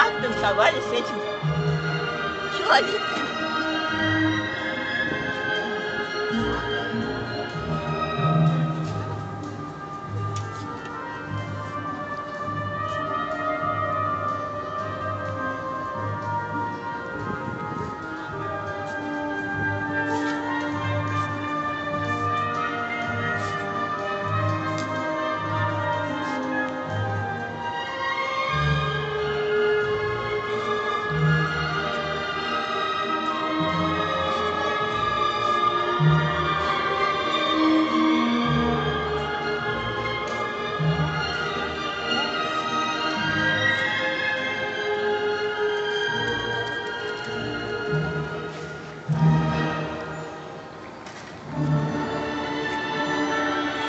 так танцевали с этим человеком.